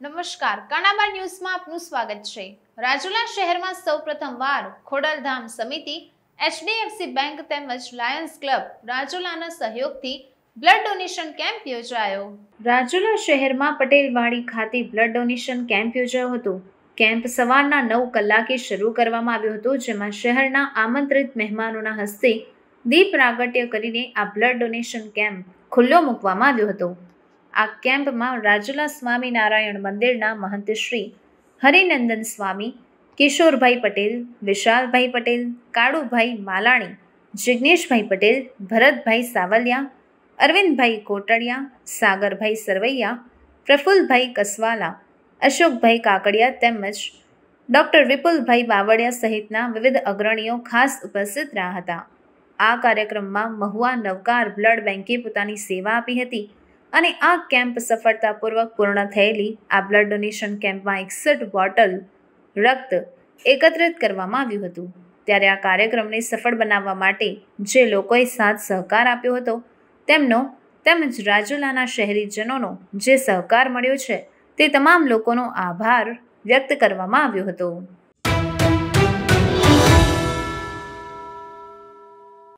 નમસ્કાર. કાનાબા ન્યૂઝમાં આપનું સ્વાગત છે. રાજુલા શહેરમાં સૌપ્રથમવાર ખોડલધામ સમિતિ, એચડીએફસી બેંક તેમજ લાયન્સ ક્લબ રાજુલાના સહયોગથી બ્લડ ડોનેશન કેમ્પ યોજાયો. રાજુલા શહેરમાં પટેલવાડી ખાતે બ્લડ ડોનેશન કેમ્પ યોજાયો હતો. કેમ્પ સવારના નવ કલાકે શરૂ કરવામાં આવ્યો હતો, જેમાં શહેરના આમંત્રિત મહેમાનોના હસ્તે દીપ પ્રાગટ્ય કરીને આ બ્લડ ડોનેશન કેમ્પ ખુલ્લો મૂકવામાં આવ્યો હતો. આ કેમ્પમાં રાજુલા સ્વામિનારાયણ મંદિરના મહંત શ્રી હરિનંદન સ્વામી, કિશોરભાઈ પટેલ, વિશાલભાઈ પટેલ, કાળુભાઈ માલાણી, જિગ્નેશભાઈ પટેલ, ભરતભાઈ સાવલિયા, અરવિંદભાઈ કોટડિયા, સાગરભાઈ સરવૈયા પ્રફુલ્લભાઈ કસવાલા, અશોકભાઈ કાકડિયા તેમજ ડૉક્ટર વિપુલભાઈ બાવળિયા સહિતના વિવિધ અગ્રણીઓ ખાસ ઉપસ્થિત રહ્યા હતા. આ કાર્યક્રમમાં મહુવા નવકાર બ્લડ બેંકે પોતાની સેવા આપી હતી. અને આ કેમ્પ સફળતાપૂર્વક પૂર્ણ થયેલી આ બ્લડ ડોનેશન કેમ્પમાં એકસઠ બોટલ રક્ત એકત્રિત કરવામાં આવ્યું હતું. ત્યારે આ કાર્યક્રમને સફળ બનાવવા માટે જે લોકોએ સાથ સહકાર આપ્યો હતો, તેમનો તેમજ રાજુલાના શહેરીજનોનો જે સહકાર મળ્યો છે, તે તમામ લોકોનો આભાર વ્યક્ત કરવામાં આવ્યો હતો.